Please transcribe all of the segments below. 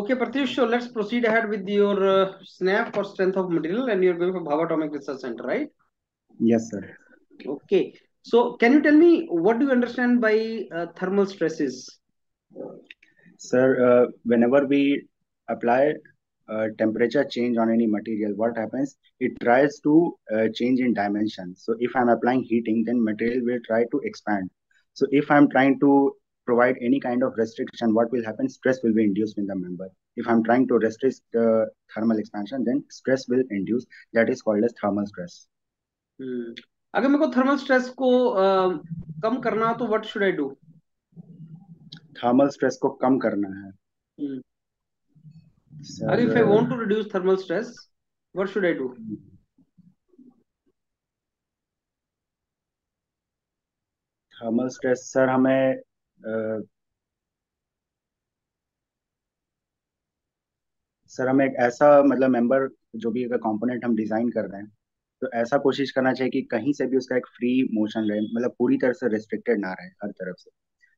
Okay, Pratyush, so let's proceed ahead with your uh, snap for strength of material and you're going for Bhabha Atomic Research Center, right? Yes, sir. Okay. So can you tell me what do you understand by uh, thermal stresses? Sir, uh, whenever we apply uh, temperature change on any material, what happens? It tries to uh, change in dimension. So if I'm applying heating, then material will try to expand. So if I'm trying to provide any kind of restriction, what will happen? Stress will be induced in the member. If I'm trying to restrict the thermal expansion, then stress will induce. That is called as thermal stress. Hmm. अगर मेरे को thermal stress को uh, कम करना हो तो what should I do thermal stress को कम करना है hmm. अगर if I want to reduce thermal stress what should I do thermal stress sir हमें सर हमें एक ऐसा मतलब मेंबर जो भी अगर कंपोनेंट हम डिज़ाइन कर रहे हैं तो ऐसा कोशिश करना चाहिए कि कहीं से भी उसका एक फ्री मोशन रहे मतलब पूरी तरह से रिस्ट्रिक्टेड ना रहे हर तरफ़ से।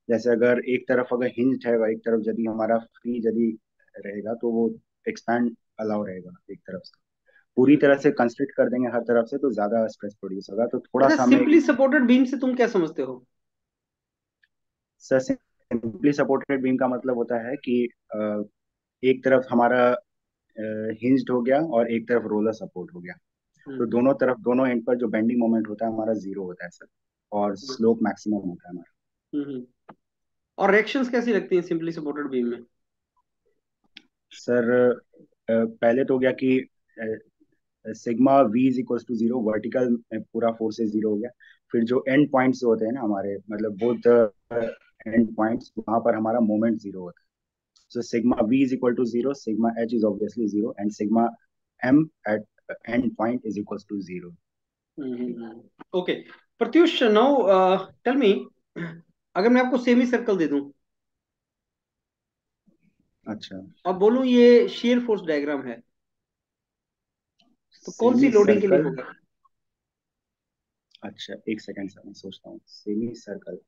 जैसे अगर एक तरफ़ अगर हिंज है एक तरफ़ यदि हमारा फ्री यदि रहेगा तो वो एक्सपैंड अलाउ रहेगा एक तरफ़ से। पूरी तरह से कंस्ट्रिक्ट कर देंगे हर तरफ़ से तो ज़्यादा स्ट्रेस प्रोड्यूस होगा। तो थोड़ा अच्छा, सा सिंपली सपोर्टेड बीम से तुम क्या समझते हो? सर सिंपली सपोर्टेड बीम का मतलब होता है कि एक तरफ़ हमारा हिंज्ड हो गया और एक तरफ़ रोलर सपोर्ट हो गया। हम्म। तो दोनों तरफ़ दोनों एंड पर जो बेंडिंग मोमेंट होता है हमारा ज़ीरो होता है सर और स्लोप हम्म। मैक्सिमम होता है हमारा। हम्म, और रिएक्शंस कैसी लगती हैं सिंपली सपोर्टेड बीम में? सर पहले तो हो गया कि sigma V is equal to zero vertical पूरा फोर्स ज़ीरो हो गया। फिर जो एंड पॉइंट्स होते हैं ना हमारे मतलब बोथ एंड पॉइंट्स वहाँ पर हमारा मोमेंट ज़ीरो होता है v is equal to zero sigma h is obviously zero and sigma m at end point is equals to zero mm-hmm. okay pratyush now uh, tell me अगर मैं आपको semi circle दे दूँ अच्छा अब बोलूँ ये शेयर फोर्स डायग्राम है तो कौन सी लोडिंग के लिए होगा अच्छा एक सेकंड सर मैं सोचता हूँ semi circle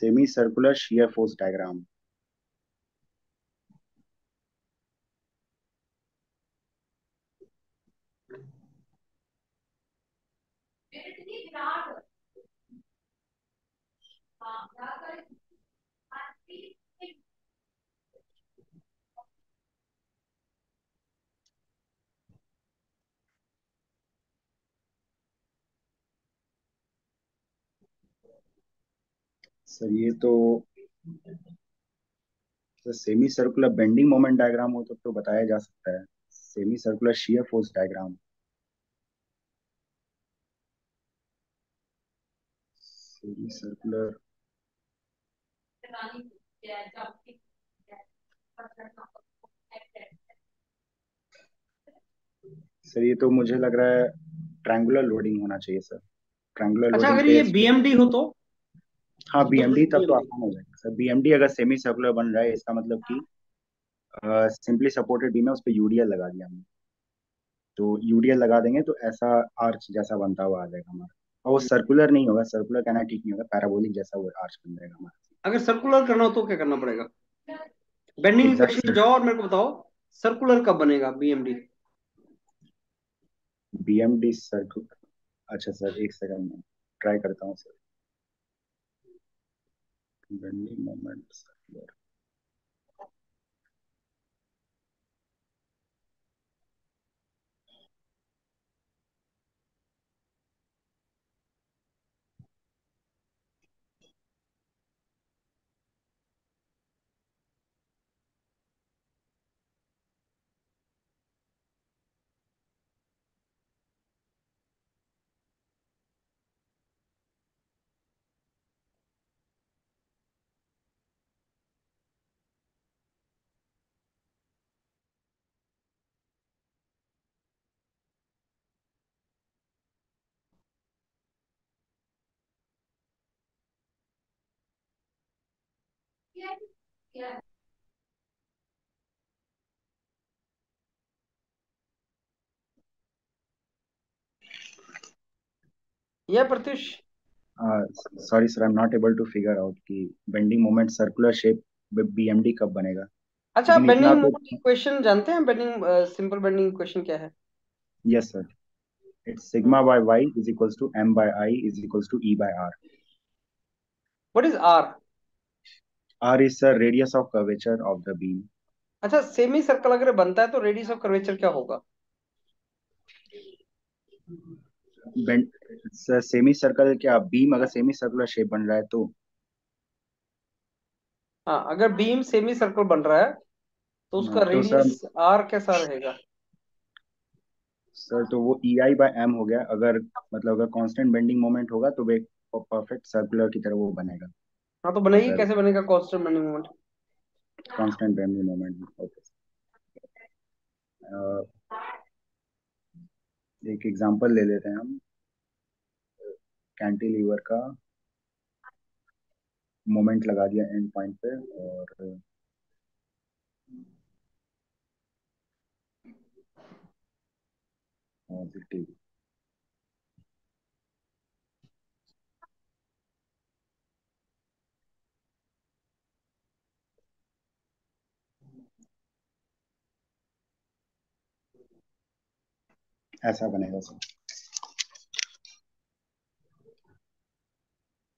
semi circular shear force diagram sir ये तो sir semi circular bending moment diagram हो तो, तो बताया जा सकता है। Semi circular shear force diagram semi circular sir ये तो मुझे लग रहा है ट्रायंगुलर लोडिंग होना चाहिए सर। ट्रायंगुलर अच्छा अगर ये बीएमडी हो तो? हाँ बीएमडी तब तो आसान हो जाएगा। सर बीएमडी अगर सेमी सर्कुलर बन रहा है इसका मतलब कि सिंपली सपोर्टेड बीम है उस पर यूडीएल लगा दिया हमने। तो यूडीएल लगा देंगे तो ऐसा आर्च जैसा बनता हुआ आ जाएगा हमारा। और वो सर्कुलर नहीं होगा सर्कुलर कहना ठीक नहीं होगा पैराबोलिक जैसा वो आर्च बन जाएगा हमारा। अगर सर्कुलर करना हो तो क्या करना पड़ेगा? Bending exactly. जाओ और मेरे को बताओ सर्कुलर कब बनेगा बीएमडी बीएमडी सर्कुलर अच्छा सर एक सेकंड में ट्राई करता हूँ sir. many moments here. Yeah. Yeah, sorry sir I am not able to figure out कि bending moment circular shape BMD कब बनेगा? अच्छा बेंडिंग तो मोमेंट इक्वेशन जानते हैं? बेंडिंग सिंपल बेंडिंग इक्वेशन क्या है? Yes sir it's sigma by y is equals to m by i is equals to e by r. What is R is the radius of curvature of the beam अच्छा semi circle अगर बनता है तो radius of curvature क्या होगा? Semi circle क्या beam अगर semi circular shape बन रहा है तो? हाँ अगर बीम सेमी सर्कल बन रहा है तो उसका हाँ, तो रेडियस आर कैसा रहेगा? सर तो वो ई आई बाय एम हो गया। अगर मतलब अगर कांस्टेंट बेंडिंग मोमेंट होगा तो वो परफेक्ट सर्कुलर की तरह वो बनेगा। हाँ तो सर। कैसे बनेगा constant bending moment constant bending moment okay एक एग्जांपल ले लेते हैं हम। कैंटिलीवर का मोमेंट लगा दिया एंड पॉइंट पे और पॉजिटिव ऐसा बनेगा सर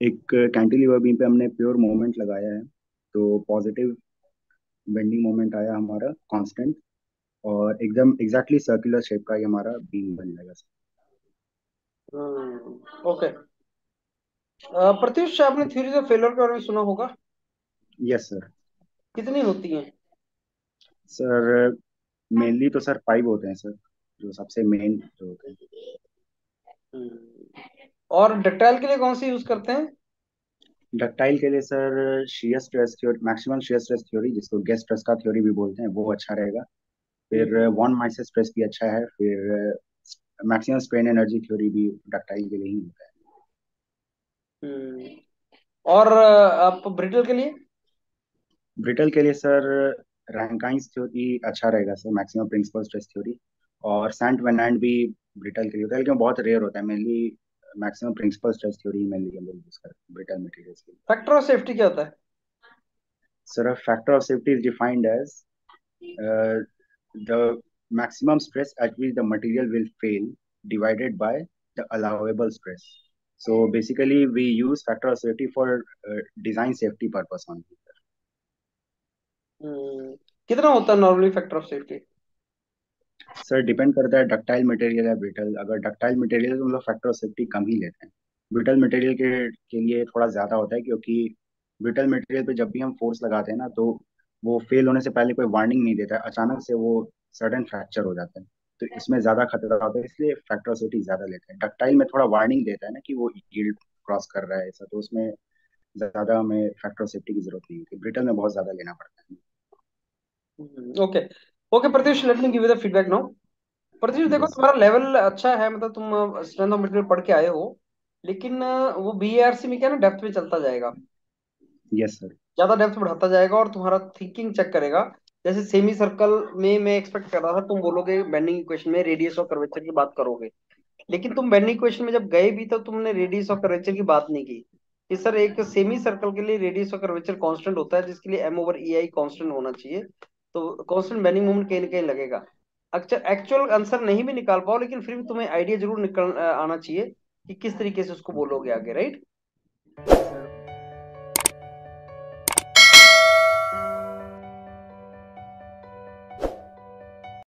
एक कैंटिलीवर बीम पे हमने प्योर मोमेंट लगाया है तो पॉजिटिव बेंडिंग मोमेंट आया हमारा कांस्टेंट और एकदम एग्जैक्टली सर्कुलर शेप का ये हमारा बीम बन जाएगा सर ओके प्रत्युष आपने थ्योरीज ऑफ़ फेलियर के बारे में सुना होगा? यस सर कितनी होती हैं? सर मेनली तो सर फाइव होते हैं सर जो सबसे मेन जो होते हैं। हम्म। और डक्टाइल के लिए कौन सी यूज़ करते हैं? डक्टाइल के लिए sir shear stress theory maximum shear stress theory जिसको गेस्ट स्ट्रेस का थ्योरी भी बोलते हैं वो अच्छा रहेगा। फिर वन माइनस स्ट्रेस भी अच्छा है फिर मैक्सिमम स्ट्रेन एनर्जी थ्योरी भी डक्टाइल के लिए ही होता है। हम्म। और आप ब्रिटल के लिए? ब्रिटल के लिए सर रैंकाइंस थ्योरी अच्छा रहेगा sir maximum principal stress theory और सेंट वेनांड भी ब्रिटल के लिए होता है लेकिन बहुत रेयर होता है mainly maximum principal stress theory mainly हम लोग यूज़ करते हैं ब्रिटल मटेरियल्स के लिए। फैक्टर ऑफ़ सेफ्टी क्या होता है? Sir factor of safety is defined as the maximum stress at which the material will fail divided by the allowable stress. So basically, we use factor of safety for uh, design safety purpose only. हम्म, कितना होता है normally factor of safety sir depend करता है ductile material या brittle अगर ductile material तो हम लोग फैक्टर ऑफ़ सेफ्टी कम ही लेते हैं। ब्रिटल मटेरियल के के लिए थोड़ा ज़्यादा होता है क्योंकि ब्रिटल मटेरियल पे जब भी हम फोर्स लगाते हैं ना तो वो फेल होने से पहले कोई वार्निंग नहीं देता। है अचानक से वो सडन फ्रैक्चर हो जाता है। तो इसमें ज़्यादा खतरा होता है, इसलिए फैक्टर ऑफ़ सेफ्टी ज़्यादा लेते हैं। डक्टाइल में थोड़ा वार्निंग देता है ना कि वो यील्ड क्रॉस कर रहा है ऐसा तो उसमें ज़्यादा हमें फैक्टर ऑफ़ सेफ्टी की ज़रूरत नहीं होती। ब्रिटल में बहुत ज़्यादा लेना पड़ता है। Okay okay Pratyush let me give you the feedback now Pratyush देखो तुम्हारा लेवल अच्छा है मतलब तुम स्ट्रेंथ ऑफ़ मटेरियल पढ़ के आए हो लेकिन वो बीएआरसी में क्या ना डेप्थ में चलता जाएगा। यस सर ज़्यादा डेप्थ बढ़ाता जाएगा और तुम्हारा थिंकिंग चेक करेगा। जैसे सेमी सर्कल में मैं एक्सपेक्ट कर रहा था तुम बोलोगे बेंडिंग इक्वेशन में रेडियस ऑफ़ कर्वेचर की बात करोगे। लेकिन तुम बेंडिंग इक्वेशन में जब गए भी तो तुमने रेडियस ऑफ़ कर्वेचर की बात नहीं की। कि सर एक सेमी सर्कल के लिए रेडियस ऑफ़ कर्वेचर कांस्टेंट होता है जिसके लिए M over E I constant होना चाहिए। तो कॉन्स्टेंट बैनिंग मूवमेंट कहीं ना कहीं लगेगा। अक्सर एक्चुअल आंसर नहीं भी निकाल पाओ, लेकिन फिर भी तुम्हें आइडिया ज़रूर निकल आना चाहिए कि किस तरीके से उसको बोलोगे आगे राइट अच्छा।